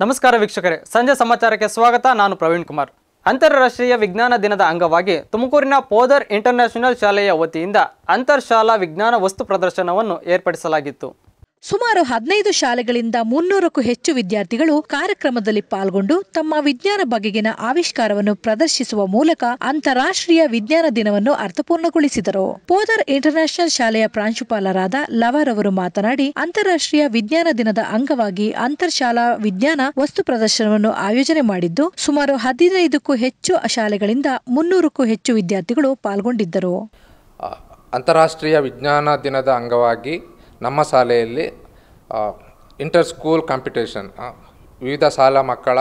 ನಮಸ್ಕಾರ ವೀಕ್ಷಕರೇ, ಸಂಜೆ ಸಮಾಚಾರಕ್ಕೆ ಸ್ವಾಗತ, ನಾನು ಪ್ರವೀಣ್ ಕುಮಾರ್. ಅಂತಾರಾಷ್ಟ್ರೀಯ ವಿಜ್ಞಾನ ದಿನದ ಅಂಗವಾಗಿ ತುಮಕೂರಿನ ಪೋದರ್ ಇಂಟರ್ನ್ಯಾಷನಲ್ ಶಾಲೆಯ ವತಿಯಿಂದ ಅಂತರ್ಶಾಲಾ ವಿಜ್ಞಾನ ವಸ್ತು ಪ್ರದರ್ಶನವನ್ನು ಏರ್ಪಡಿಸಲಾಗಿತ್ತು. ಸುಮಾರು ಹದಿನೈದು ಶಾಲೆಗಳಿಂದ ಮುನ್ನೂರಕ್ಕೂ ಹೆಚ್ಚು ವಿದ್ಯಾರ್ಥಿಗಳು ಕಾರ್ಯಕ್ರಮದಲ್ಲಿ ಪಾಲ್ಗೊಂಡು ತಮ್ಮ ವಿಜ್ಞಾನ ಬಗೆಗಿನ ಆವಿಷ್ಕಾರವನ್ನು ಪ್ರದರ್ಶಿಸುವ ಮೂಲಕ ಅಂತಾರಾಷ್ಟ್ರೀಯ ವಿಜ್ಞಾನ ದಿನವನ್ನು ಅರ್ಥಪೂರ್ಣಗೊಳಿಸಿದರು. ಪೋದರ್ ಇಂಟರ್ನ್ಯಾಷನಲ್ ಶಾಲೆಯ ಪ್ರಾಂಶುಪಾಲರಾದ ಲವರ್ ಅವರು ಮಾತನಾಡಿ, ಅಂತಾರಾಷ್ಟ್ರೀಯ ವಿಜ್ಞಾನ ದಿನದ ಅಂಗವಾಗಿ ಅಂತರ್ಶಾಲಾ ವಿಜ್ಞಾನ ವಸ್ತು ಪ್ರದರ್ಶನವನ್ನು ಆಯೋಜನೆ ಮಾಡಿದ್ದು, ಸುಮಾರು ಹದಿನೈದಕ್ಕೂ ಹೆಚ್ಚು ಶಾಲೆಗಳಿಂದ ಮುನ್ನೂರಕ್ಕೂ ಹೆಚ್ಚು ವಿದ್ಯಾರ್ಥಿಗಳು ಪಾಲ್ಗೊಂಡಿದ್ದರು. ಅಂತಾರಾಷ್ಟ್ರೀಯ ವಿಜ್ಞಾನ ದಿನದ ಅಂಗವಾಗಿ ನಮ್ಮ ಶಾಲೆಯಲ್ಲಿ ಇಂಟರ್ ಸ್ಕೂಲ್ ಕಾಂಪಿಟೇಷನ್ ವಿವಿಧ ಶಾಲಾ ಮಕ್ಕಳ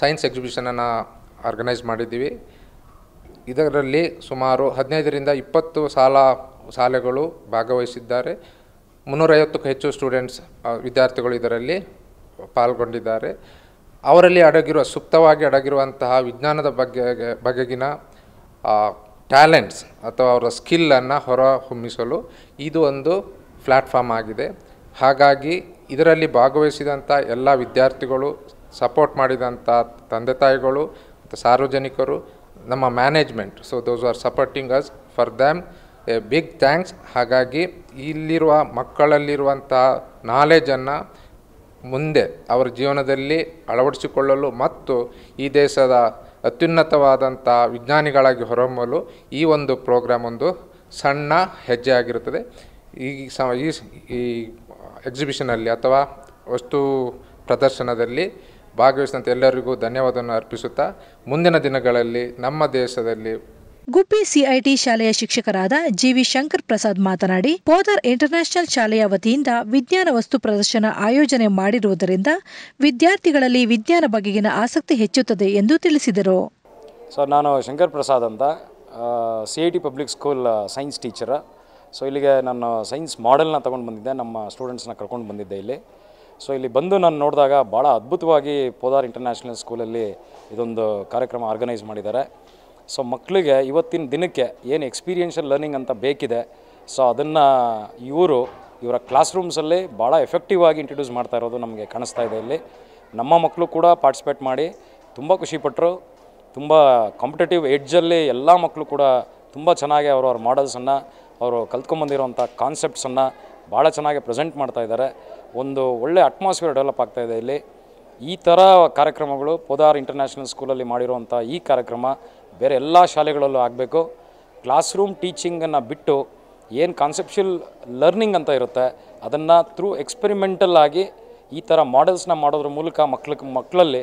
ಸೈನ್ಸ್ ಎಕ್ಸಿಬಿಷನನ್ನು ಆರ್ಗನೈಸ್ ಮಾಡಿದ್ದೀವಿ. ಇದರಲ್ಲಿ ಸುಮಾರು ಹದಿನೈದರಿಂದ ಇಪ್ಪತ್ತು ಶಾಲಾ ಶಾಲೆಗಳು ಭಾಗವಹಿಸಿದ್ದಾರೆ. ಮುನ್ನೂರೈವತ್ತಕ್ಕೂ ಹೆಚ್ಚು ಸ್ಟೂಡೆಂಟ್ಸ್ ವಿದ್ಯಾರ್ಥಿಗಳು ಇದರಲ್ಲಿ ಪಾಲ್ಗೊಂಡಿದ್ದಾರೆ. ಅವರಲ್ಲಿ ಅಡಗಿರುವ, ಸುಪ್ತವಾಗಿ ಅಡಗಿರುವಂತಹ ವಿಜ್ಞಾನದ ಬಗ್ಗೆ, ಬಗೆಗಿನ ಟ್ಯಾಲೆಂಟ್ಸ್ ಅಥವಾ ಅವರ ಸ್ಕಿಲ್ಲನ್ನು ಹೊರಹೊಮ್ಮಿಸಲು ಇದು ಒಂದು ಪ್ಲ್ಯಾಟ್ಫಾರ್ಮ್ ಆಗಿದೆ. ಹಾಗಾಗಿ ಇದರಲ್ಲಿ ಭಾಗವಹಿಸಿದಂಥ ಎಲ್ಲ ವಿದ್ಯಾರ್ಥಿಗಳು, ಸಪೋರ್ಟ್ ಮಾಡಿದಂಥ ತಂದೆ ತಾಯಿಗಳು, ಮತ್ತು ಸಾರ್ವಜನಿಕರು, ನಮ್ಮ management. So those are supporting us for them a big thanks ಹಾಗಾಗಿ ಇಲ್ಲಿರುವ ಮಕ್ಕಳಲ್ಲಿರುವಂಥ ನಾಲೆಜನ್ನು ಮುಂದೆ ಅವರ ಜೀವನದಲ್ಲಿ ಅಳವಡಿಸಿಕೊಳ್ಳಲು ಮತ್ತು ಈ ದೇಶದ ಅತ್ಯುನ್ನತವಾದಂಥ ವಿಜ್ಞಾನಿಗಳಾಗಿ ಹೊರಹೊಮ್ಮಲು ಈ ಒಂದು ಪ್ರೋಗ್ರಾಮ್ ಒಂದು ಸಣ್ಣ ಹೆಜ್ಜೆ ಆಗಿರುತ್ತದೆ. ಈ ಸ ಈ ಸ್- ಈ ಎಕ್ಸಿಬಿಷನಲ್ಲಿ ಅಥವಾ ವಸ್ತು ಪ್ರದರ್ಶನದಲ್ಲಿ ಭಾಗವಹಿಸಿದಂಥ ಎಲ್ಲರಿಗೂ ಧನ್ಯವಾದವನ್ನು ಅರ್ಪಿಸುತ್ತಾ ಮುಂದಿನ ದಿನಗಳಲ್ಲಿ ನಮ್ಮ ದೇಶದಲ್ಲಿ ಗುಬ್ಬಿ ಸಿಐಟಿ ಶಾಲೆಯ ಶಿಕ್ಷಕರಾದ ಜಿವಿ ಶಂಕರ್ ಪ್ರಸಾದ್ ಮಾತನಾಡಿ ಪೋದರ್ ಇಂಟರ್ನ್ಯಾಷನಲ್ ಶಾಲೆಯ ವತಿಯಿಂದ ವಿಜ್ಞಾನ ವಸ್ತು ಪ್ರದರ್ಶನ ಆಯೋಜನೆ ಮಾಡಿರುವುದರಿಂದ ವಿದ್ಯಾರ್ಥಿಗಳಲ್ಲಿ ವಿಜ್ಞಾನ ಬಗೆಗಿನ ಆಸಕ್ತಿ ಹೆಚ್ಚುತ್ತದೆ ಎಂದು ತಿಳಿಸಿದರು. ಸರ್ ನಾನು ಶಂಕರ್ ಪ್ರಸಾದ್ ಅಂತ CIT public school science teacher so ಇಲ್ಲಿಗೆ ನಾನು ಸೈನ್ಸ್ ಮಾಡೆಲ್ನ ತೊಗೊಂಡು ಬಂದಿದ್ದೆ, ನಮ್ಮ ಸ್ಟೂಡೆಂಟ್ಸ್ನ ಕರ್ಕೊಂಡು ಬಂದಿದ್ದೆ ಇಲ್ಲಿ. ಸೊ ಇಲ್ಲಿ ಬಂದು ನಾನು ನೋಡಿದಾಗ ಭಾಳ ಅದ್ಭುತವಾಗಿ ಪೋದಾರ್ ಇಂಟರ್ನ್ಯಾಷನಲ್ ಸ್ಕೂಲಲ್ಲಿ ಇದೊಂದು ಕಾರ್ಯಕ್ರಮ ಆರ್ಗನೈಸ್ ಮಾಡಿದ್ದಾರೆ. ಸೊ ಮಕ್ಕಳಿಗೆ ಇವತ್ತಿನ ದಿನಕ್ಕೆ ಏನು ಎಕ್ಸ್ಪೀರಿಯೆನ್ಷಿಯಲ್ ಲರ್ನಿಂಗ್ ಅಂತ ಬೇಕಿದೆ ಸೊ ಅದನ್ನು ಇವರು ಇವರ ಕ್ಲಾಸ್ ರೂಮ್ಸಲ್ಲಿ ಭಾಳ ಎಫೆಕ್ಟಿವ್ ಆಗಿ ಇಂಟ್ರೊಡ್ಯೂಸ್ ಮಾಡ್ತಾ ಇರೋದು ನಮಗೆ ಕಾಣಿಸ್ತಾ ಇದೆ ಇಲ್ಲಿ. ನಮ್ಮ ಮಕ್ಕಳು ಕೂಡ ಪಾರ್ಟಿಸಿಪೇಟ್ ಮಾಡಿ ತುಂಬ ಖುಷಿಪಟ್ಟರು ತುಂಬ ಕಾಂಪಿಟೇಟಿವ್ ಎಡ್ಜಲ್ಲಿ ಎಲ್ಲ ಮಕ್ಕಳು ಕೂಡ ತುಂಬ ಚೆನ್ನಾಗಿ ಅವರು ಅವ್ರ ಮಾಡೆಲ್ಸನ್ನು ಅವರು ಕಲ್ತ್ಕೊಂಬಂದಿರೋಂಥ ಕಾನ್ಸೆಪ್ಟ್ಸನ್ನು ಭಾಳ ಚೆನ್ನಾಗಿ ಪ್ರೆಸೆಂಟ್ ಮಾಡ್ತಾ ಇದ್ದಾರೆ. ಒಂದು ಒಳ್ಳೆ ಅಟ್ಮಾಸ್ಫಿಯರ್ ಡೆವಲಪ್ ಆಗ್ತಾ ಇದೆ ಇಲ್ಲಿ. ಈ ಥರ ಕಾರ್ಯಕ್ರಮಗಳು ಪೋದಾರ್ ಇಂಟರ್ನ್ಯಾಷನಲ್ ಸ್ಕೂಲಲ್ಲಿ ಮಾಡಿರುವಂಥ ಈ ಕಾರ್ಯಕ್ರಮ ಬೇರೆ ಎಲ್ಲ ಶಾಲೆಗಳಲ್ಲೂ ಆಗಬೇಕು. ಕ್ಲಾಸ್ ರೂಮ್ ಟೀಚಿಂಗನ್ನು ಬಿಟ್ಟು ಏನು ಕಾನ್ಸೆಪ್ಷುಯಲ್ ಲರ್ನಿಂಗ್ ಅಂತ ಇರುತ್ತೆ, ಅದನ್ನು ಥ್ರೂ ಎಕ್ಸ್ಪೆರಿಮೆಂಟಲ್ ಆಗಿ ಈ ಥರ ಮಾಡೆಲ್ಸ್ನ ಮಾಡೋದ್ರ ಮೂಲಕ ಮಕ್ಳ ಮಕ್ಕಳಲ್ಲಿ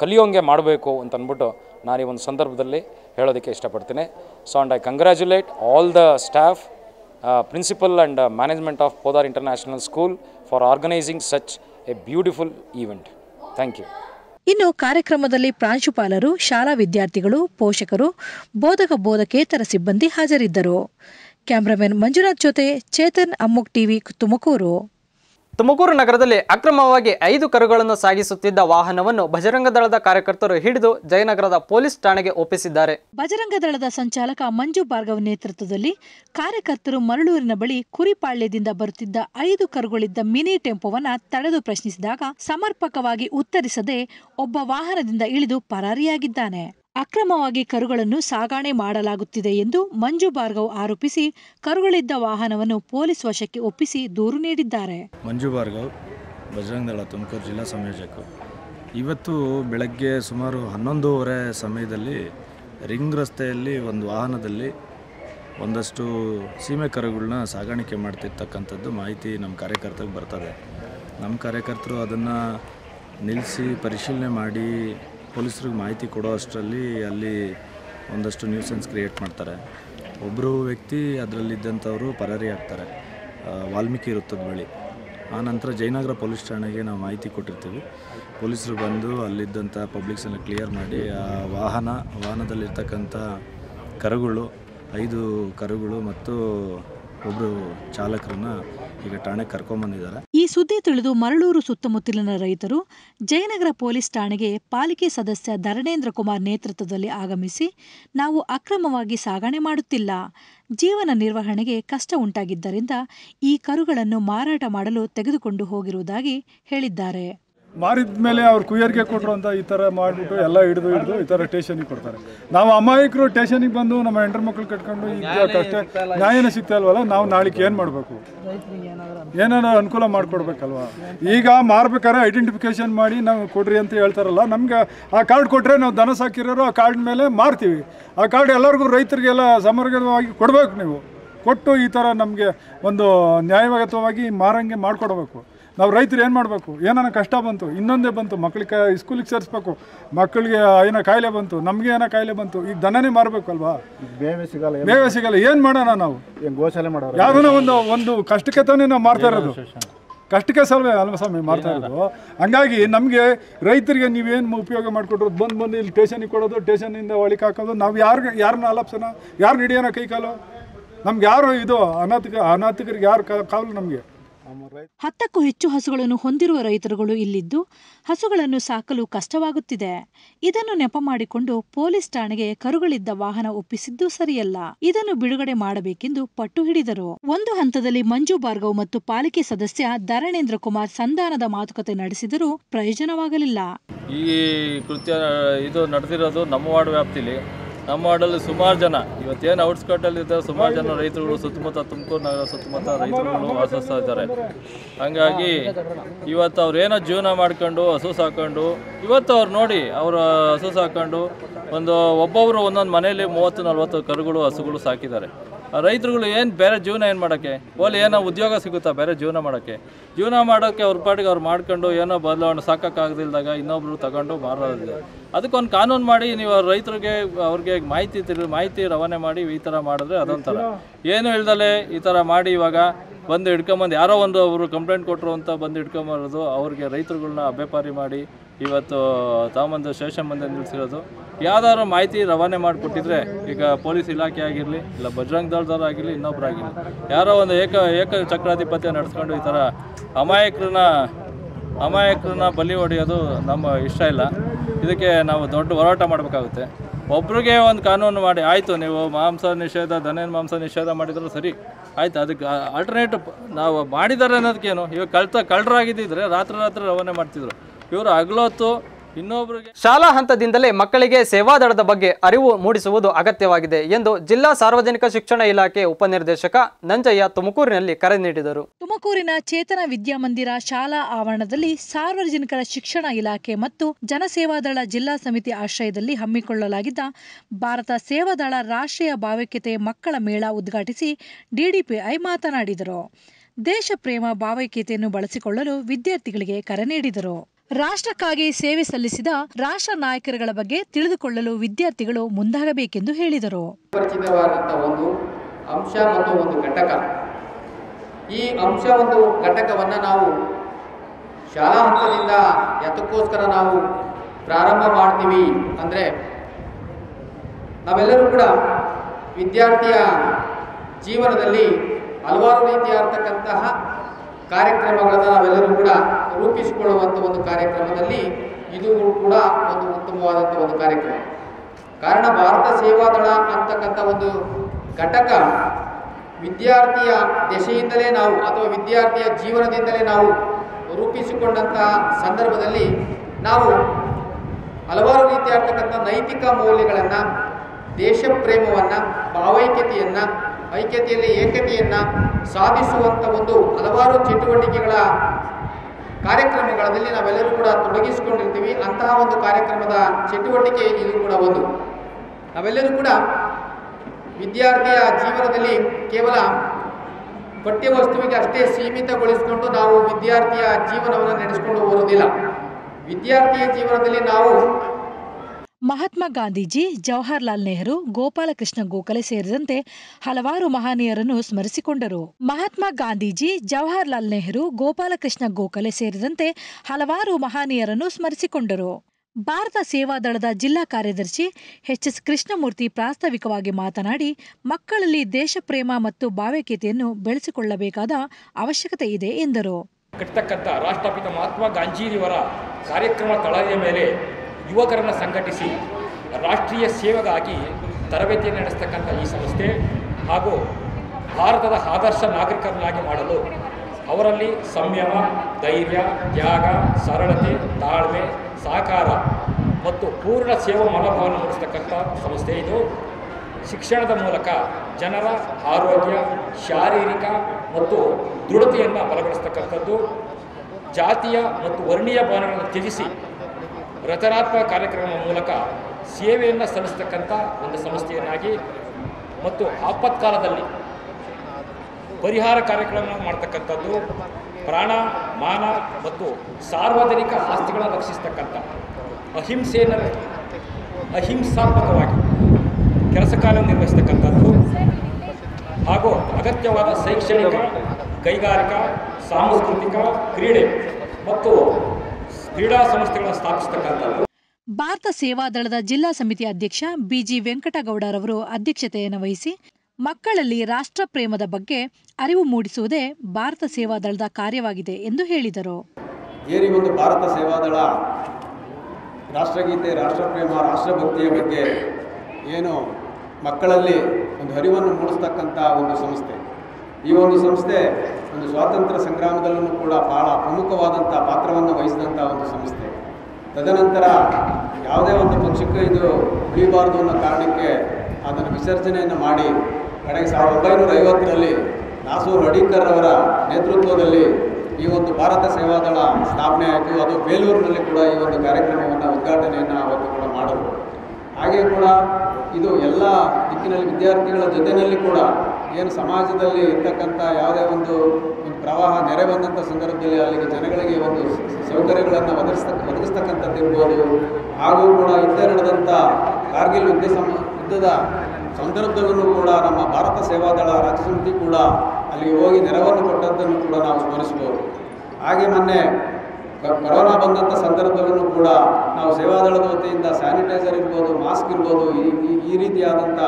ಕಲಿಯೋಂಗೆ ಮಾಡಬೇಕು ಅಂತ ಅಂದ್ಬಿಟ್ಟು ನಾನು ಈ ಒಂದು ಸಂದರ್ಭದಲ್ಲಿ ಹೇಳೋದಕ್ಕೆ ಇಷ್ಟಪಡ್ತೀನಿ. So and I congratulate all the staff principal and management of Podar international school for organising such a beautiful event thank you ಇನ್ನು ಕಾರ್ಯಕ್ರಮದಲ್ಲಿ ಪ್ರಾಂಶುಪಾಲರು, ಶಾಲಾ ವಿದ್ಯಾರ್ಥಿಗಳು, ಪೋಷಕರು, ಬೋಧಕ ಬೋಧಕೇತರ ಸಿಬ್ಬಂದಿ ಹಾಜರಿದ್ದರು. ಕ್ಯಾಮ್ರಾಮನ್ ಮಂಜುನಾಥ್ ಜೊತೆ ಚೇತನ್ ಅಮ್ಮುಕ್ ಟಿವಿ ತುಮಕೂರು. ತುಮಕೂರು ನಗರದಲ್ಲಿ ಅಕ್ರಮವಾಗಿ ಐದು ಕರುಗಳನ್ನು ಸಾಗಿಸುತ್ತಿದ್ದ ವಾಹನವನ್ನು ಬಜರಂಗ ದಳದ ಕಾರ್ಯಕರ್ತರು ಹಿಡಿದು ಜಯನಗರದ ಪೊಲೀಸ್ ಠಾಣೆಗೆ ಒಪ್ಪಿಸಿದ್ದಾರೆ. ಬಜರಂಗ ದಳದ ಸಂಚಾಲಕ ಮಂಜು ಭಾರ್ಗವ್ ನೇತೃತ್ವದಲ್ಲಿ ಕಾರ್ಯಕರ್ತರು ಮರಳೂರಿನ ಬಳಿ ಕುರಿಪಾಳ್ಯದಿಂದ ಬರುತ್ತಿದ್ದ ಐದು ಕರುಗಳಿದ್ದ ಮಿನಿ ಟೆಂಪೋವನ್ನು ತಡೆದು ಪ್ರಶ್ನಿಸಿದಾಗ ಸಮರ್ಪಕವಾಗಿ ಉತ್ತರಿಸದೆ ಒಬ್ಬ ವಾಹನದಿಂದ ಇಳಿದು ಪರಾರಿಯಾಗಿದ್ದಾನೆ. ಅಕ್ರಮವಾಗಿ ಕರುಗಳನ್ನು ಸಾಗಾಣೆ ಮಾಡಲಾಗುತ್ತಿದೆ ಎಂದು ಮಂಜು ಭಾರ್ಗವ್ ಆರೋಪಿಸಿ, ಕರುಗಳಿದ್ದ ವಾಹನವನ್ನು ಪೊಲೀಸ್ ವಶಕ್ಕೆ ಒಪ್ಪಿಸಿ ದೂರು ನೀಡಿದ್ದಾರೆ. ಮಂಜು ಭಾರ್ಗವ್ ಬಜರಂಗದಳ ತುಮಕೂರು ಜಿಲ್ಲಾ ಸಂಯೋಜಕ ಇವತ್ತು ಬೆಳಗ್ಗೆ ಸುಮಾರು ಹನ್ನೊಂದೂವರೆ ಸಮಯದಲ್ಲಿ ರಿಂಗ್ ರಸ್ತೆಯಲ್ಲಿ ಒಂದು ವಾಹನದಲ್ಲಿ ಒಂದಷ್ಟು ಸೀಮೆ ಕರುಗಳನ್ನ ಸಾಗಾಣಿಕೆ ಮಾಡ್ತಿರ್ತಕ್ಕಂಥದ್ದು ಮಾಹಿತಿ ನಮ್ಮ ಕಾರ್ಯಕರ್ತರಿಗೆ ಬರ್ತದೆ. ನಮ್ಮ ಕಾರ್ಯಕರ್ತರು ಅದನ್ನು ನಿಲ್ಲಿಸಿ ಪರಿಶೀಲನೆ ಮಾಡಿ ಪೊಲೀಸರಿಗೆ ಮಾಹಿತಿ ಕೊಡೋ ಅಷ್ಟರಲ್ಲಿ ಅಲ್ಲಿ ಒಂದಷ್ಟು ನ್ಯೂಸೆನ್ಸ್ ಕ್ರಿಯೇಟ್ ಮಾಡ್ತಾರೆ. ಒಬ್ಬರು ವ್ಯಕ್ತಿ ಅದರಲ್ಲಿದ್ದಂಥವರು ಪರಾರಿ ಆಗ್ತಾರೆ. ವಾಲ್ಮೀಕಿ ವೃತ್ತದ ಬಳಿ. ಆ ಜಯನಗರ ಪೊಲೀಸ್ ಠಾಣೆಗೆ ನಾವು ಮಾಹಿತಿ ಕೊಟ್ಟಿರ್ತೀವಿ. ಪೊಲೀಸರು ಬಂದು ಅಲ್ಲಿದ್ದಂಥ ಪಬ್ಲಿಕ್ಸನ್ನು ಕ್ಲಿಯರ್ ಮಾಡಿ, ಆ ವಾಹನ, ವಾಹನದಲ್ಲಿರ್ತಕ್ಕಂಥ ಕರುಗಳು, ಐದು ಕರುಗಳು ಮತ್ತು ಒಬ್ಬರು ಚಾಲಕರನ್ನ ಈಗ ಠಾಣೆಗೆ ಕರ್ಕೊಂಬಂದಿದ್ದಾರೆ. ಸುದ್ದಿ ತಿಳಿದು ಮರಳೂರು ಸುತ್ತಮುತ್ತಲಿನ ರೈತರು ಜಯನಗರ ಪೊಲೀಸ್ ಠಾಣೆಗೆ ಪಾಲಿಕೆ ಸದಸ್ಯ ಧರಣೇಂದ್ರ ಕುಮಾರ್ ನೇತೃತ್ವದಲ್ಲಿ ಆಗಮಿಸಿ ನಾವು ಅಕ್ರಮವಾಗಿ ಸಾಗಣೆ ಮಾಡುತ್ತಿಲ್ಲ. ಜೀವನ ನಿರ್ವಹಣೆಗೆ ಕಷ್ಟ ಉಂಟಾಗಿದ್ದರಿಂದ ಈ ಕರುಗಳನ್ನು ಮಾರಾಟ ಮಾಡಲು ತೆಗೆದುಕೊಂಡು ಹೋಗಿರುವುದಾಗಿ ಹೇಳಿದ್ದಾರೆ. ಮಾರಿದ ಮೇಲೆ ಅವ್ರು ಕುಯ್ಯರ್ಗೆ ಕೊಟ್ಟರು ಅಂತ ಈ ಥರ ಮಾಡಿಬಿಟ್ಟು ಎಲ್ಲ ಹಿಡಿದು ಹಿಡಿದು ಈ ಥರ ಸ್ಟೇಷನಿಗೆ ಕೊಡ್ತಾರೆ. ನಾವು ಅಮಾಯಕರು ಸ್ಟೇಷನಿಗೆ ಬಂದು ನಮ್ಮ ಹೆಂಡ್ರ ಮಕ್ಳು ಕಟ್ಕೊಂಡು ಈಗ ಕಷ್ಟ ನ್ಯಾಯನೇ ಸಿಗ್ತಾ ಇಲ್ವಲ್ಲ? ನಾವು ನಾಳೆಗೆ ಏನು ಮಾಡಬೇಕು? ಏನಾರ ಅನುಕೂಲ ಮಾಡಿಕೊಡ್ಬೇಕಲ್ವ? ಈಗ ಮಾರ್ಬೇಕಾದ್ರೆ ಐಡೆಂಟಿಫಿಕೇಶನ್ ಮಾಡಿ ನಾವು ಕೊಡ್ರಿ ಅಂತ ಹೇಳ್ತಾರಲ್ಲ ನಮ್ಗೆ ಆ ಕಾರ್ಡ್ ಕೊಟ್ಟರೆ ನಾವು ದನ ಸಾಕಿರೋರು ಆ ಕಾರ್ಡ್ ಮೇಲೆ ಮಾರ್ತೀವಿ. ಆ ಕಾರ್ಡ್ ಎಲ್ಲರಿಗೂ ರೈತರಿಗೆಲ್ಲ ಸಮರ್ಗವಾಗಿ ಕೊಡಬೇಕು ನೀವು. ಕೊಟ್ಟು ಈ ಥರ ನಮಗೆ ಒಂದು ನ್ಯಾಯವಾಗತವಾಗಿ ಮಾರಂಗೆ ಮಾಡಿಕೊಡ್ಬೇಕು. ನಾವು ರೈತರು ಏನು ಮಾಡಬೇಕು? ಏನಾನ ಕಷ್ಟ ಬಂತು ಇನ್ನೊಂದೇ ಬಂತು ಮಕ್ಕಳಿಗೆ ಸ್ಕೂಲಿಗೆ ಸೇರಿಸ್ಬೇಕು ಮಕ್ಕಳಿಗೆ ಏನೋ ಕಾಯಿಲೆ ಬಂತು ನಮಗೆ ಏನೋ ಕಾಯಿಲೆ ಬಂತು ಈಗ ದನನೇ ಮಾರಬೇಕಲ್ವಾ ಬೇವೆ ಸಿಗಲ್ಲ ಬೇವೆ ಸಿಗಲ್ಲ ಏನು ಮಾಡೋಣ ನಾವು? ಏನು ಗೋಶಾಲೆ ಮಾಡೋರು ಯಾವುದೋ ಒಂದು ಒಂದು ಕಷ್ಟಕ್ಕೆ ತಾನೇ ನಾವು ಮಾಡ್ತಾ ಇರೋದು. ಕಷ್ಟಕ್ಕೆ ಸಲ್ವೆ ಅಲ್ವ ಸ್ವಾಮಿ ಮಾಡ್ತಾ ಇರೋದು. ಹಂಗಾಗಿ ನಮಗೆ ರೈತರಿಗೆ ನೀವೇನು ಉಪಯೋಗ ಮಾಡಿಕೊಟ್ರು ಬಂದು ಬಂದು ಇಲ್ಲಿ ಟೇಷನಿಗೆ ಕೊಡೋದು ಟೇಷನಿಂದ ಒಳಗೆ ಹಾಕೋದು ನಾವು ಯಾರಿಗೆ ಯಾರನ್ನ ಅಲಪ್ಸೋಣ ಯಾರು ಹಿಡಿಯೋಣ ಕೈ ಕಾಲು ನಮ್ಗೆ ಯಾರು ಇದು ಅನಾಥಿಕ ಅನಾಥಿಕರಿಗೆ ಯಾರು ಕಾವಲು ನಮಗೆ? ಹತ್ತಕ್ಕೂ ಹೆಚ್ಚು ಹಸುಗಳನ್ನು ಹೊಂದಿರುವ ರೈತರುಗಳು ಇಲ್ಲಿದ್ದು ಹಸುಗಳನ್ನು ಸಾಕಲು ಕಷ್ಟವಾಗುತ್ತಿದೆ. ಇದನ್ನು ನೆಪ ಮಾಡಿಕೊಂಡು ಪೊಲೀಸ್ ಠಾಣೆಗೆ ಕರುಗಳಿದ್ದ ವಾಹನ ಒಪ್ಪಿಸಿದ್ದು ಸರಿಯಲ್ಲ. ಇದನ್ನು ಬಿಡುಗಡೆ ಮಾಡಬೇಕೆಂದು ಪಟ್ಟು ಹಿಡಿದರು. ಒಂದು ಹಂತದಲ್ಲಿ ಮಂಜು ಭಾರ್ಗವ್ ಮತ್ತು ಪಾಲಿಕೆ ಸದಸ್ಯ ಧರಣೇಂದ್ರ ಕುಮಾರ್ ಸಂಧಾನದ ಮಾತುಕತೆ ನಡೆಸಿದರೂ ಪ್ರಯೋಜನವಾಗಲಿಲ್ಲ. ಈ ಕೃತ್ಯ ಇದು ನಡೆದಿರೋದು ನಮ್ಮ ವಾರ್ಡ್ ವ್ಯಾಪ್ತಿಲಿ. ನಮ್ಮ ವಾರ್ಡಲ್ಲಿ ಸುಮಾರು ಜನ. ಇವತ್ತೇನು ಔಟ್ಸ್ಕರ್ಟಲ್ಲಿ ಇದ್ದಾರೆ ಸುಮಾರು ಜನ ರೈತರುಗಳು, ಸುತ್ತಮುತ್ತ ತುಮಕೂರು ನಗರ, ಸುತ್ತಮುತ್ತ ರೈತರುಗಳು ವಾಸಿಸ್ತಾ ಇದ್ದಾರೆ. ಹಂಗಾಗಿ ಇವತ್ತು ಅವ್ರೇನೋ ಜೀವನ ಮಾಡ್ಕೊಂಡು, ಹಸು ಸಾಕೊಂಡು, ಇವತ್ತು ಅವ್ರು ನೋಡಿ ಅವರು ಹಸು ಸಾಕೊಂಡು ಒಂದು ಒಬ್ಬೊಬ್ಬರು ಒಂದೊಂದು ಮನೆಯಲ್ಲಿ ಮೂವತ್ತು, ನಲ್ವತ್ತು ಕರುಗಳು, ಹಸುಗಳು ಸಾಕಿದ್ದಾರೆ. ರೈತರುಗಳು ಏನು ಬೇರೆ ಜೀವನ ಏನು ಮಾಡೋಕ್ಕೆ? ಓಲಿ ಏನೋ ಉದ್ಯೋಗ ಸಿಗುತ್ತಾ ಬೇರೆ ಜೀವನ ಮಾಡೋಕ್ಕೆ? ಜೀವನ ಮಾಡೋಕ್ಕೆ ಅವ್ರ ಪಾಟಿಗೆ ಅವ್ರು ಮಾಡ್ಕೊಂಡು ಏನೋ ಬದಲಾವಣೆ ಸಾಕಾಗದಿಲ್ದಾಗ ಇನ್ನೊಬ್ರು ತಗೊಂಡು ಮಾರೋದಿಲ್ಲ. ಅದಕ್ಕೊಂದು ಕಾನೂನು ಮಾಡಿ ನೀವು ರೈತರಿಗೆ, ಅವ್ರಿಗೆ ಮಾಹಿತಿ ತಿರು ಮಾಹಿತಿ ರವಾನೆ ಮಾಡಿ ಈ ಥರ ಮಾಡಿದ್ರೆ ಅದೊಂಥರ ಏನು ಇಲ್ದಲೆ ಈ ಥರ ಮಾಡಿ ಇವಾಗ? ಬಂದು ಹಿಡ್ಕೊಂಬಂದು, ಯಾರೋ ಒಂದು ಅವರು ಕಂಪ್ಲೇಂಟ್ ಕೊಟ್ಟರು ಅಂತ ಬಂದು ಹಿಡ್ಕೊಂಬರೋದು, ಅವ್ರಿಗೆ ರೈತರುಗಳನ್ನ ಅಭ್ಯಪಾರಿ ಮಾಡಿ ಇವತ್ತು ತಾಮಂದು ಸ್ಟೇಷನ್ ಮಂದಿ ನಿಲ್ಲಿಸಿರೋದು ಯಾವ್ದಾದ್ರು ಮಾಹಿತಿ ರವಾನೆ ಮಾಡಿಕೊಟ್ಟಿದ್ರೆ ಈಗ ಪೊಲೀಸ್ ಇಲಾಖೆ ಆಗಿರಲಿ, ಇಲ್ಲ ಬಜರಂಗ್ ದಳದವ್ರು ಆಗಿರಲಿ ಇನ್ನೊಬ್ಬರಾಗಿರಲಿ ಯಾರೋ ಒಂದು ಏಕ ಏಕ ಚಕ್ರಾಧಿಪತ್ಯ ನಡೆಸ್ಕೊಂಡು ಈ ಥರ ಅಮಾಯಕರನ್ನ ಅಮಾಯಕರನ್ನ ಬಲಿ ಹೊಡೆಯೋದು ನಮ್ಮ ಇಷ್ಟ ಇಲ್ಲ. ಇದಕ್ಕೆ ನಾವು ದೊಡ್ಡ ಹೋರಾಟ ಮಾಡಬೇಕಾಗುತ್ತೆ. ಒಬ್ರಿಗೆ ಒಂದು ಕಾನೂನು ಮಾಡಿ, ಆಯಿತು, ನೀವು ಮಾಂಸ ನಿಷೇಧ ದನ ಮಾಂಸ ನಿಷೇಧ ಮಾಡಿದರೂ ಸರಿ ಆಯ್ತು, ಅದಕ್ಕೆ ಆಲ್ಟರ್ನೇಟಿವ್ ನಾವು ಮಾಡಿದ್ದಾರೆ ಅನ್ನೋದಕ್ಕೇನು? ಇವಾಗ ಕಳ್ತ, ಕಳ್ಳರಾಗಿದ್ದಿದ್ರೆ ರಾತ್ರಿ ರಾತ್ರಿ ರವಾನೆ ಮಾಡ್ತಿದ್ರು. ಇವರು ಹಗಲೊತ್ತು ಇನ್ನೊಬ್ರಿಗೆ ಶಾಲಾ ಹಂತದಿಂದಲೇ ಮಕ್ಕಳಿಗೆ ಸೇವಾದಳದ ಬಗ್ಗೆ ಅರಿವು ಮೂಡಿಸುವುದು ಅಗತ್ಯವಾಗಿದೆ ಎಂದು ಜಿಲ್ಲಾ ಸಾರ್ವಜನಿಕ ಶಿಕ್ಷಣ ಇಲಾಖೆ ಉಪನಿರ್ದೇಶಕ ನಂಜಯ್ಯ ತುಮಕೂರಿನಲ್ಲಿ ಕರೆ ನೀಡಿದರು. ತುಮಕೂರಿನ ಚೇತನ ವಿದ್ಯಾಮಂದಿರ ಶಾಲಾ ಆವರಣದಲ್ಲಿ ಸಾರ್ವಜನಿಕರ ಶಿಕ್ಷಣ ಇಲಾಖೆ ಮತ್ತು ಜನಸೇವಾದಳ ಜಿಲ್ಲಾ ಸಮಿತಿ ಆಶ್ರಯದಲ್ಲಿ ಹಮ್ಮಿಕೊಳ್ಳಲಾಗಿದ್ದ ಭಾರತ ಸೇವಾದಳ ರಾಷ್ಟ್ರೀಯ ಭಾವೈಕ್ಯತೆ ಮಕ್ಕಳ ಮೇಳ ಉದ್ಘಾಟಿಸಿ ಡಿಡಿಪಿಐ ಮಾತನಾಡಿದರು. ದೇಶ ಪ್ರೇಮ ಭಾವೈಕ್ಯತೆಯನ್ನು ಬಳಸಿಕೊಳ್ಳಲು ವಿದ್ಯಾರ್ಥಿಗಳಿಗೆ ಕರೆ ನೀಡಿದರು. ರಾಷ್ಟ್ರಕ್ಕಾಗಿ ಸೇವೆ ಸಲ್ಲಿಸಿದ ರಾಷ್ಟ್ರ ನಾಯಕರುಗಳ ಬಗ್ಗೆ ತಿಳಿದುಕೊಳ್ಳಲು ವಿದ್ಯಾರ್ಥಿಗಳು ಮುಂದಾಗಬೇಕೆಂದು ಹೇಳಿದರು. ಒಂದು ಅಂಶ ಮತ್ತು ಒಂದು ಘಟಕ. ಈ ಅಂಶ ಒಂದು ಘಟಕವನ್ನು ನಾವು ಶಾಲಾ ಹಂತದಿಂದ ಎತ್ತಕ್ಕೋಸ್ಕರ ನಾವು ಪ್ರಾರಂಭ ಮಾಡ್ತೀವಿ ಅಂದರೆ ನಾವೆಲ್ಲರೂ ಕೂಡ ವಿದ್ಯಾರ್ಥಿಯ ಜೀವನದಲ್ಲಿ ಹಲವಾರು ರೀತಿಯಾಗಿರ್ತಕ್ಕಂತಹ ಕಾರ್ಯಕ್ರಮಗಳನ್ನು ನಾವೆಲ್ಲರೂ ಕೂಡ ರೂಪಿಸಿಕೊಳ್ಳುವಂಥ ಒಂದು ಕಾರ್ಯಕ್ರಮದಲ್ಲಿ ಇದು ಕೂಡ ಒಂದು ಉತ್ತಮವಾದಂಥ ಒಂದು ಕಾರ್ಯಕ್ರಮ. ಕಾರಣ ಭಾರತ ಸೇವಾದಳ ಅಂತಕ್ಕಂಥ ಒಂದು ಘಟಕ ವಿದ್ಯಾರ್ಥಿಯ ದೆಸೆಯಿಂದಲೇ ನಾವು ಅಥವಾ ವಿದ್ಯಾರ್ಥಿಯ ಜೀವನದಿಂದಲೇ ನಾವು ರೂಪಿಸಿಕೊಂಡಂತಹ ಸಂದರ್ಭದಲ್ಲಿ ನಾವು ಹಲವಾರು ರೀತಿಯಾಗ್ತಕ್ಕಂಥ ನೈತಿಕ ಮೌಲ್ಯಗಳನ್ನು ದೇಶ ಪ್ರೇಮವನ್ನು ಭಾವೈಕ್ಯತೆಯನ್ನು ಐಕ್ಯತೆಯಲ್ಲಿ ಏಕತೆಯನ್ನು ಸಾಧಿಸುವಂಥ ಒಂದು ಹಲವಾರು ಚಟುವಟಿಕೆಗಳ ಕಾರ್ಯಕ್ರಮಗಳಲ್ಲಿ ನಾವೆಲ್ಲರೂ ಕೂಡ ತೊಡಗಿಸಿಕೊಂಡಿರ್ತೀವಿ. ಅಂತಹ ಒಂದು ಕಾರ್ಯಕ್ರಮದ ಚಟುವಟಿಕೆ ಇದು ಕೂಡ ಒಂದು. ನಾವೆಲ್ಲರೂ ಕೂಡ ವಿದ್ಯಾರ್ಥಿಯ ಜೀವನದಲ್ಲಿ ಕೇವಲ ಪಠ್ಯವಸ್ತುವಿಗೆ ಅಷ್ಟೇ ಸೀಮಿತಗೊಳಿಸಿಕೊಂಡು ನಾವು ವಿದ್ಯಾರ್ಥಿಯ ಜೀವನವನ್ನು ನಡೆಸಿಕೊಂಡು ಹೋಗೋದಿಲ್ಲ ವಿದ್ಯಾರ್ಥಿಯ ಜೀವನದಲ್ಲಿ ನಾವು ಮಹಾತ್ಮ ಗಾಂಧೀಜಿ, ಜವಾಹರಲಾಲ್ ನೆಹರು, ಗೋಪಾಲಕೃಷ್ಣ ಗೋಖಲೆ ಸೇರಿದಂತೆ ಹಲವಾರು ಮಹನೀಯರನ್ನು ಸ್ಮರಿಸಿಕೊಂಡರು. ಮಹಾತ್ಮ ಗಾಂಧೀಜಿ, ಜವಾಹರಲಾಲ್ ನೆಹರು, ಗೋಪಾಲಕೃಷ್ಣ ಗೋಖಲೆ ಸೇರಿದಂತೆ ಹಲವಾರು ಮಹನೀಯರನ್ನು ಸ್ಮರಿಸಿಕೊಂಡರು. ಭಾರತ ಸೇವಾದಳದ ಜಿಲ್ಲಾ ಕಾರ್ಯದರ್ಶಿ ಎಚ್ ಎಸ್ ಕೃಷ್ಣಮೂರ್ತಿ ಪ್ರಾಸ್ತಾವಿಕವಾಗಿ ಮಾತನಾಡಿ, ಮಕ್ಕಳಲ್ಲಿ ದೇಶಪ್ರೇಮ ಮತ್ತು ಭಾವೈಕ್ಯತೆಯನ್ನು ಬೆಳೆಸಿಕೊಳ್ಳಬೇಕಾದ ಅವಶ್ಯಕತೆ ಇದೆ ಎಂದರು. ಕಟ್ಟತಕ್ಕಂಥ ರಾಷ್ಟ್ರಪಿತ ಮಹಾತ್ಮ ಗಾಂಧೀಜಿಯವರ ಕಾರ್ಯಕ್ರಮ ತಳಹದಿಯ ಮೇಲೆ ಯುವಕರನ್ನು ಸಂಘಟಿಸಿ ರಾಷ್ಟ್ರೀಯ ಸೇವೆಗಾಗಿ ತರಬೇತಿಯನ್ನು ನಡೆಸ್ತಕ್ಕಂಥ ಈ ಸಂಸ್ಥೆ ಹಾಗೂ ಭಾರತದ ಆದರ್ಶ ನಾಗರಿಕರನ್ನಾಗಿ ಮಾಡಲು ಅವರಲ್ಲಿ ಸಂಯಮ, ಧೈರ್ಯ, ತ್ಯಾಗ, ಸರಳತೆ, ತಾಳ್ಮೆ, ಸಹಕಾರ ಮತ್ತು ಪೂರ್ಣ ಸೇವಾ ಮನೋಭಾವನೆ ಮೂಡಿಸ್ತಕ್ಕಂಥ ಸಂಸ್ಥೆ ಇದು. ಶಿಕ್ಷಣದ ಮೂಲಕ ಜನರ ಆರೋಗ್ಯ, ಶಾರೀರಿಕ ಮತ್ತು ದೃಢತೆಯನ್ನು ಬಲಗೊಳಿಸ್ತಕ್ಕಂಥದ್ದು. ಜಾತಿಯ ಮತ್ತು ವರ್ಣೀಯ ಭಾವನೆಗಳನ್ನು ತ್ಯಜಿಸಿ ರಚನಾತ್ಮಕ ಕಾರ್ಯಕ್ರಮ ಮೂಲಕ ಸೇವೆಯನ್ನು ಸಲ್ಲಿಸ್ತಕ್ಕಂಥ ಒಂದು ಸಂಸ್ಥೆಯನ್ನಾಗಿ ಮತ್ತು ಆಪತ್ಕಾಲದಲ್ಲಿ ಪರಿಹಾರ ಕಾರ್ಯಕ್ರಮ ಮಾಡ್ತಕ್ಕಂಥದ್ದು ಪ್ರಾಣ, ಮಾನ ಮತ್ತು ಸಾರ್ವಜನಿಕ ಆಸ್ತಿಗಳನ್ನು ರಕ್ಷಿಸ್ತಕ್ಕಂಥ ಅಹಿಂಸೆಯನ್ನು ಅಹಿಂಸಾತ್ಮಕವಾಗಿ ಕೆಲಸ ಕಾಲ ನಿರ್ವಹಿಸ್ತಕ್ಕಂಥದ್ದು ಹಾಗೂ ಅಗತ್ಯವಾದ ಶೈಕ್ಷಣಿಕ, ಕೈಗಾರಿಕಾ, ಸಾಂಸ್ಕೃತಿಕ ಕ್ರೀಡೆ ಮತ್ತು ಕ್ರೀಡಾ ಸಂಸ್ಥೆಗಳನ್ನು ಸ್ಥಾಪಿಸತಕ್ಕಂಥದ್ದು. ಭಾರತ ಸೇವಾದಳದ ಜಿಲ್ಲಾ ಸಮಿತಿ ಅಧ್ಯಕ್ಷ ಬಿಜಿ ವೆಂಕಟಗೌಡರವರು ಅಧ್ಯಕ್ಷತೆಯನ್ನು ವಹಿಸಿ ಮಕ್ಕಳಲ್ಲಿ ರಾಷ್ಟ್ರ ಪ್ರೇಮದ ಬಗ್ಗೆ ಅರಿವು ಮೂಡಿಸುವುದೇ ಭಾರತ ಸೇವಾದಳದ ಕಾರ್ಯವಾಗಿದೆ ಎಂದು ಹೇಳಿದರು. ಏರಿ ಒಂದು ಭಾರತ ಸೇವಾದಳ ರಾಷ್ಟ್ರಗೀತೆ ರಾಷ್ಟ್ರಪ್ರೇಮ ರಾಷ್ಟ್ರಭಕ್ತಿಯ ಬಗ್ಗೆ ಏನು ಮಕ್ಕಳಲ್ಲಿ ಒಂದು ಅರಿವನ್ನು ಮೂಡಿಸ್ತಕ್ಕಂಥ ಒಂದು ಸಂಸ್ಥೆ. ಈ ಒಂದು ಸಂಸ್ಥೆ ಒಂದು ಸ್ವಾತಂತ್ರ್ಯ ಸಂಗ್ರಾಮದಲ್ಲೂ ಕೂಡ ಬಹಳ ಪ್ರಮುಖವಾದಂಥ ಪಾತ್ರವನ್ನು ವಹಿಸಿದಂಥ ಒಂದು ಸಂಸ್ಥೆ. ತದನಂತರ ಯಾವುದೇ ಒಂದು ಪಕ್ಷಕ್ಕೆ ಇದು ಉಳಿಬಾರದು ಅನ್ನೋ ಕಾರಣಕ್ಕೆ ಅದನ್ನು ವಿಸರ್ಜನೆಯನ್ನು ಮಾಡಿ, ಕಡೆಗೆ ಸಾವಿರದ ಒಂಬೈನೂರ ಐವತ್ತರಲ್ಲಿ ನಾಸೂರ್ ಅಡೀಕರ್ ಅವರ ನೇತೃತ್ವದಲ್ಲಿ ಈ ಒಂದು ಭಾರತ ಸೇವಾದಳ ಸ್ಥಾಪನೆ ಆಯಿತು. ಅದು ಬೇಲೂರಿನಲ್ಲಿ ಕೂಡ ಈ ಒಂದು ಕಾರ್ಯಕ್ರಮವನ್ನು ಉದ್ಘಾಟನೆಯನ್ನು ಅವತ್ತು ಕೂಡ ಮಾಡಿದರು. ಹಾಗೆ ಕೂಡ ಇದು ಎಲ್ಲ ದಿಕ್ಕಿನಲ್ಲಿ ವಿದ್ಯಾರ್ಥಿಗಳ ಜೊತೆಯಲ್ಲಿ ಕೂಡ ಏನು ಸಮಾಜದಲ್ಲಿ ಇರ್ತಕ್ಕಂಥ ಯಾವುದೇ ಒಂದು ಒಂದು ಪ್ರವಾಹ ನೆರೆ ಬಂದಂಥ ಸಂದರ್ಭದಲ್ಲಿ ಅಲ್ಲಿಗೆ ಜನಗಳಿಗೆ ಒಂದು ಸೌಕರ್ಯಗಳನ್ನು ಒದಗಿಸ್ತ, ಒದಗಿಸ್ತಕ್ಕಂಥದ್ದು ಇರ್ಬೋದು ಹಾಗೂ ಕೂಡ ಹಿಂದೆ ನಡೆದಂಥ ಕಾರ್ಗಿಲ್ ಯುದ್ಧ ಸಮ, ಯುದ್ಧದ ಸಂದರ್ಭದಲ್ಲೂ ಕೂಡ ನಮ್ಮ ಭಾರತ ಸೇವಾದಳ ರಾಜ್ಯ ಸಮಿತಿ ಕೂಡ ಅಲ್ಲಿಗೆ ಹೋಗಿ ನೆರವನ್ನು ಕೊಟ್ಟದ್ದನ್ನು ಕೂಡ ನಾವು ಸ್ಮರಿಸ್ಬೋದು. ಹಾಗೆ ಮೊನ್ನೆ ಕೊರೋನಾ ಬಂದಂಥ ಸಂದರ್ಭದಲ್ಲೂ ಕೂಡ ನಾವು ಸೇವಾದಳದ ವತಿಯಿಂದ ಸ್ಯಾನಿಟೈಸರ್ ಇರ್ಬೋದು, ಮಾಸ್ಕ್ ಇರ್ಬೋದು, ಈ ಈ- ರೀತಿಯಾದಂಥ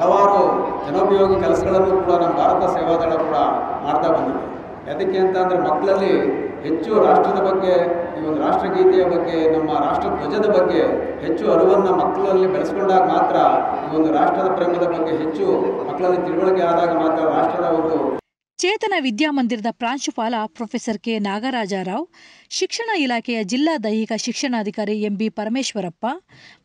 ಹಲವಾರು ಜನೋಪಯೋಗಿ ಕೆಲಸಗಳನ್ನು ಕೂಡ ನಮ್ಮ ಭಾರತ ಸೇವಾದಳ ಕೂಡ ಮಾಡ್ತಾ ಬಂದಿದೆ. ಅದಕ್ಕೆ ಅಂತ ಅಂದರೆ ಮಕ್ಕಳಲ್ಲಿ ಹೆಚ್ಚು ರಾಷ್ಟ್ರದ ಬಗ್ಗೆ, ಈ ಒಂದು ರಾಷ್ಟ್ರಗೀತೆಯ ಬಗ್ಗೆ, ನಮ್ಮ ರಾಷ್ಟ್ರ ಧ್ವಜದ ಬಗ್ಗೆ ಹೆಚ್ಚು ಅರಿವನ್ನು ಮಕ್ಕಳಲ್ಲಿ ಬೆಳೆಸ್ಕೊಂಡಾಗ ಮಾತ್ರ ಈ ಒಂದು ರಾಷ್ಟ್ರದ ಪ್ರೇಮದ ಬಗ್ಗೆ ಹೆಚ್ಚು ಮಕ್ಕಳಲ್ಲಿ ತಿಳುವಳಿಕೆ ಆದಾಗ ಮಾತ್ರ ರಾಷ್ಟ್ರದ ಒಂದು ಚೇತನ ವಿದ್ಯಾಮಂದಿರದ ಪ್ರಾಂಶುಪಾಲ ಪ್ರೊಫೆಸರ್ ಕೆ. ನಾಗರಾಜರಾವ್, ಶಿಕ್ಷಣ ಇಲಾಖೆಯ ಜಿಲ್ಲಾ ದೈಹಿಕ ಶಿಕ್ಷಣಾಧಿಕಾರಿ ಎಂಬಿ ಪರಮೇಶ್ವರಪ್ಪ,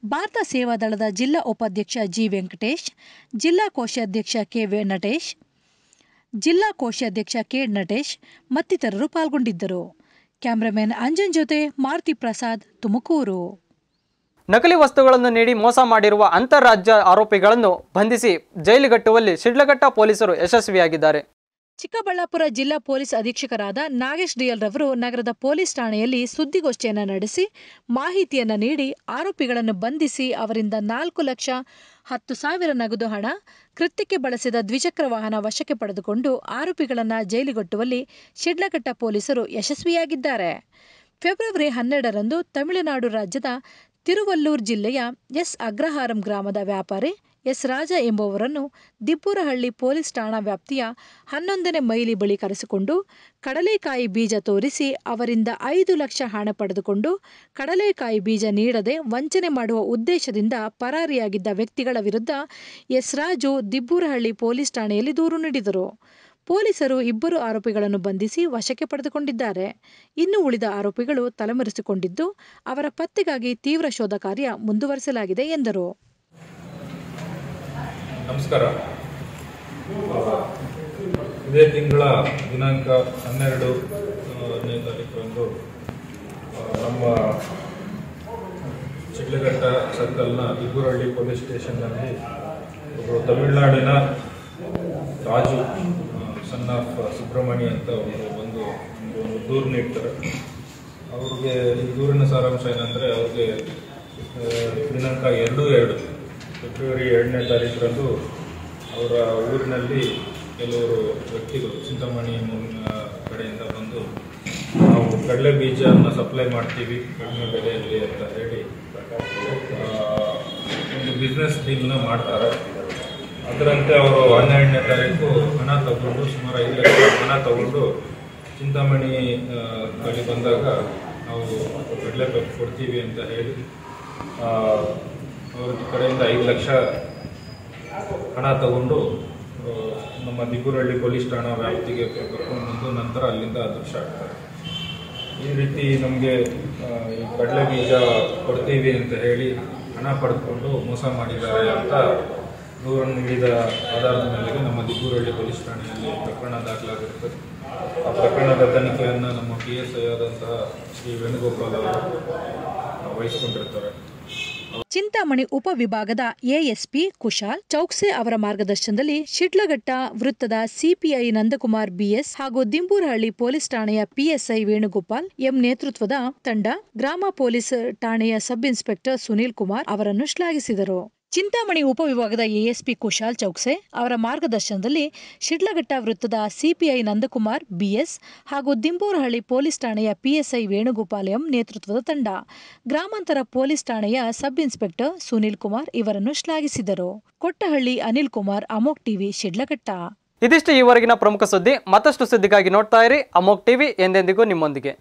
ಭಾರತ ಸೇವಾದಳದ ಜಿಲ್ಲಾ ಉಪಾಧ್ಯಕ್ಷ ಜಿ. ವೆಂಕಟೇಶ್, ಜಿಲ್ಲಾ ಕೋಶಾಧ್ಯಕ್ಷ ಕೆ. ವೆನಟೇಶ್ ಜಿಲ್ಲಾ ಕೋಶಾಧ್ಯಕ್ಷ ಕೆ. ನಟೇಶ್ ಮತ್ತಿತರರು ಪಾಲ್ಗೊಂಡಿದ್ದರು. ಕ್ಯಾಮ್ರಾಮನ್ ಅಂಜನ್ ಜೊತೆ ಮಾರುತಿ ಪ್ರಸಾದ್, ತುಮಕೂರು. ನಕಲಿ ವಸ್ತುಗಳನ್ನು ನೀಡಿ ಮೋಸ ಮಾಡಿರುವ ಅಂತಾರಾಜ್ಯ ಆರೋಪಿಗಳನ್ನು ಬಂಧಿಸಿ ಜೈಲಿಗಟ್ಟುವಲ್ಲಿ ಶಿಡ್ಲಘಟ್ಟ ಪೊಲೀಸರು ಯಶಸ್ವಿಯಾಗಿದ್ದಾರೆ. ಚಿಕ್ಕಬಳ್ಳಾಪುರ ಜಿಲ್ಲಾ ಪೊಲೀಸ್ ಅಧೀಕ್ಷಕರಾದ ನಾಗೇಶ್ ಡಿಎಲ್ ರವರು ನಗರದ ಪೊಲೀಸ್ ಠಾಣೆಯಲ್ಲಿ ಸುದ್ದಿಗೋಷ್ಠಿಯನ್ನು ನಡೆಸಿ ಮಾಹಿತಿಯನ್ನು ನೀಡಿ ಆರೋಪಿಗಳನ್ನು ಬಂಧಿಸಿ ಅವರಿಂದ ನಾಲ್ಕು ಲಕ್ಷ ಹತ್ತು ಸಾವಿರ ನಗದು ಹಣ ಕೃತ್ಯಕ್ಕೆ ಬಳಸಿದ ದ್ವಿಚಕ್ರ ವಾಹನ ವಶಕ್ಕೆ ಪಡೆದುಕೊಂಡು ಆರೋಪಿಗಳನ್ನು ಜೈಲಿಗೊಟ್ಟುವಲ್ಲಿ ಶಿಡ್ಲಘಟ್ಟ ಪೊಲೀಸರು ಯಶಸ್ವಿಯಾಗಿದ್ದಾರೆ. ಫೆಬ್ರವರಿ ಹನ್ನೆರಡರಂದು ತಮಿಳುನಾಡು ರಾಜ್ಯದ ತಿರುವಲ್ಲೂರ್ ಜಿಲ್ಲೆಯ ಎಸ್ ಅಗ್ರಹಾರಂ ಗ್ರಾಮದ ವ್ಯಾಪಾರಿ ಎಸ್. ರಾಜ ಎಂಬುವರನ್ನು ದಿಬ್ಬೂರಹಳ್ಳಿ ಪೊಲೀಸ್ ಠಾಣಾ ವ್ಯಾಪ್ತಿಯ ಹನ್ನೊಂದನೇ ಮೈಲಿ ಬಳಿ ಕರೆಸಿಕೊಂಡು ಕಡಲೆಕಾಯಿ ಬೀಜ ತೋರಿಸಿ ಅವರಿಂದ ಐದು ಲಕ್ಷ ಹಣ ಪಡೆದುಕೊಂಡು ಕಡಲೆಕಾಯಿ ಬೀಜ ನೀಡದೆ ವಂಚನೆ ಮಾಡುವ ಉದ್ದೇಶದಿಂದ ಪರಾರಿಯಾಗಿದ್ದ ವ್ಯಕ್ತಿಗಳ ವಿರುದ್ಧ ಎಸ್. ರಾಜು ದಿಬ್ಬೂರಹಳ್ಳಿ ಪೊಲೀಸ್ ಠಾಣೆಯಲ್ಲಿ ದೂರು ನೀಡಿದರು. ಪೊಲೀಸರು ಇಬ್ಬರು ಆರೋಪಿಗಳನ್ನು ಬಂಧಿಸಿ ವಶಕ್ಕೆ ಪಡೆದುಕೊಂಡಿದ್ದಾರೆ. ಇನ್ನು ಉಳಿದ ಆರೋಪಿಗಳು ತಲೆಮರೆಸಿಕೊಂಡಿದ್ದು ಅವರ ಪತ್ತೆಗಾಗಿ ತೀವ್ರ ಶೋಧ ಕಾರ್ಯ ಮುಂದುವರೆಸಲಾಗಿದೆ ಎಂದರು. ನಮಸ್ಕಾರ. ಇದೇ ತಿಂಗಳ ದಿನಾಂಕ ಹನ್ನೆರಡು ಹದಿನೈದು ತಾರೀಕರಂದು ನಮ್ಮ ಶಿಡ್ಲಘಟ್ಟ ಸರ್ಕಲ್ನ ಇಬ್ಬರಹಳ್ಳಿ ಪೊಲೀಸ್ ಸ್ಟೇಷನ್ನಲ್ಲಿ ಒಬ್ಬರು ತಮಿಳುನಾಡಿನ ರಾಜು ಸನ್ ಆಫ್ ಸುಬ್ರಹ್ಮಣ್ಯ ಅಂತ ಅವರು ಬಂದು ಒಂದು ದೂರು ನೀಡ್ತಾರೆ. ಅವ್ರಿಗೆ ಈ ದೂರಿನ ಸಾರಾಂಶ ಏನಂದರೆ ಅವ್ರಿಗೆ ದಿನಾಂಕ ಎರಡು ಎರಡು. ಫೆಬ್ರವರಿ ಎರಡನೇ ತಾರೀಕರಂದು ಅವರ ಊರಿನಲ್ಲಿ ಕೆಲವರು ವ್ಯಕ್ತಿಗಳು ಚಿಂತಾಮಣಿ ಕಡೆಯಿಂದ ಬಂದು ನಾವು ಕಡಲೆ ಬೀಜವನ್ನು ಸಪ್ಲೈ ಮಾಡ್ತೀವಿ, ಕಡಿಮೆ ಬೆಲೆಯಲ್ಲಿ ಅಂತ ಹೇಳಿ ಒಂದು ಬಿಸ್ನೆಸ್ ಡೀಲ್ನ ಮಾಡ್ತಾರೆ. ಅದರಂತೆ ಅವರು ಹನ್ನೆರಡನೇ ತಾರೀಕು ಹಣ ತಗೊಂಡು, ಸುಮಾರು ಐದು ಲಕ್ಷ ಹಣ ತಗೊಂಡು ಚಿಂತಾಮಣಿ ಅಲ್ಲಿ ಬಂದಾಗ ನಾವು ಕಡಲೆ ಕೊಡ್ತೀವಿ ಅಂತ ಹೇಳಿ ಅವ್ರ ಕಡೆಯಿಂದ ಐದು ಲಕ್ಷ ಹಣ ತಗೊಂಡು ನಮ್ಮ ದಿಗುರಳ್ಳಿ ಪೊಲೀಸ್ ಠಾಣಾ ವ್ಯಾಪ್ತಿಗೆ ಕರ್ಕೊಂಡು ನಂತರ ಅಲ್ಲಿಂದ ಅದೃಶ್ಯ ಆಗ್ತಾರೆ ಈ ರೀತಿ ನಮಗೆ ಈ ಕಡಲೆ ಬೀಜ ಕೊಡ್ತೀವಿ ಅಂತ ಹೇಳಿ ಹಣ ಪಡೆದುಕೊಂಡು ಮೋಸ ಮಾಡಿದ್ದಾರೆ ಅಂತ ದೂರನ್ನು ನೀಡಿದ ಆಧಾರದ ಮೇಲೆ ನಮ್ಮ ದಿಬ್ಬೂರಳ್ಳಿ ಪೊಲೀಸ್ ಠಾಣೆಯಲ್ಲಿ ಪ್ರಕರಣ ದಾಖಲಾಗಿರುತ್ತದೆ ಆ ಪ್ರಕರಣದ ತನಿಖೆಯನ್ನು ನಮ್ಮ ಪಿ ಎಸ್ ಐ ಆದಂತಹ ಶ್ರೀ ವೇಣುಗೋಪಾಲ್ ಅವರು ವಹಿಸ್ಕೊಂಡಿರ್ತಾರೆ. ಚಿಂತಾಮಣಿ ಉಪವಿಭಾಗದ ಎಎಸ್ಪಿ ಕುಶಾಲ್ ಚೌಕ್ಸೆ ಅವರ ಮಾರ್ಗದರ್ಶನದಲ್ಲಿ ಶಿಡ್ಲಘಟ್ಟ ವೃತ್ತದ CPI Nandakumar B S Dimburahalli police ಠಾಣೆಯ ಪಿಎಸ್ಐ ವೇಣುಗೋಪಾಲ್ ಎಂ ನೇತೃತ್ವದ ತಂಡ ಗ್ರಾಮ ಪೊಲೀಸ್ ಠಾಣೆಯ ಸಬ್ ಇನ್ಸ್ಪೆಕ್ಟರ್ ಸುನೀಲ್ ಕುಮಾರ್ ಅವರನ್ನು ಶ್ಲಾಘಿಸಿದರು. ಚಿಂತಾಮಣಿ ಉಪವಿಭಾಗದ ಎಎಸ್ಪಿ ಕುಶಾಲ್ ಚೌಕ್ಸೆ ಅವರ ಮಾರ್ಗದರ್ಶನದಲ್ಲಿ ಶಿಡ್ಲಘಟ್ಟ ವೃತ್ತದ CPI Nandakumar, B S Dimburahalli police ಠಾಣೆಯ ಪಿಎಸ್ಐ ವೇಣುಗೋಪಾಲ್ ಎಂ ನೇತೃತ್ವದ ತಂಡ. ಗ್ರಾಮಾಂತರ ಪೊಲೀಸ್ ಠಾಣೆಯ ಸಬ್ ಇನ್ಸ್ಪೆಕ್ಟರ್ ಸುನೀಲ್ ಕುಮಾರ್ ಇವರನ್ನು ಶ್ಲಾಘಿಸಿದರು. ಕೊಟ್ಟಹಳ್ಳಿ ಅನಿಲ್ ಕುಮಾರ್, ಅಮೋಕ್ ಟಿವಿ, ಶಿಡ್ಲಘಟ್ಟ. ಇದಿಷ್ಟು ಈವರೆಗಿನ ಪ್ರಮುಖ ಸುದ್ದಿ. ಮತ್ತಷ್ಟು ಸುದ್ದಿಗಾಗಿ ನೋಡ್ತಾ ಇರಿ ಅಮೋಕ್ ಟಿವಿ ಎಂದೆಂದಿಗೂ ನಿಮ್ಮೊಂದಿಗೆ.